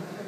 Yes, change.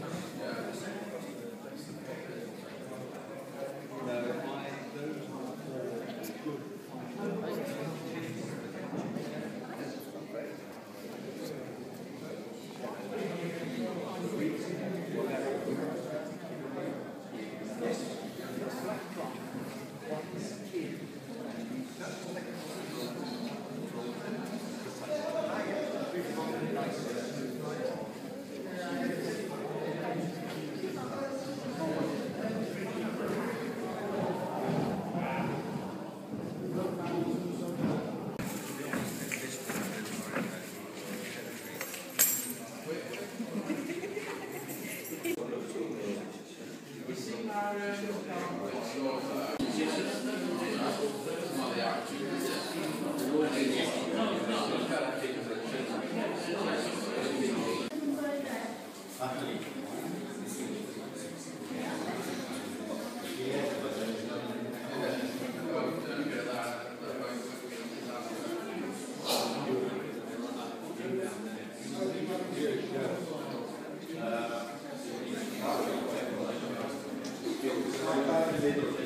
birch. de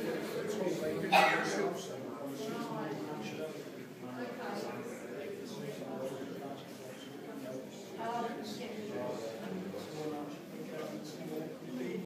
Um, yeah.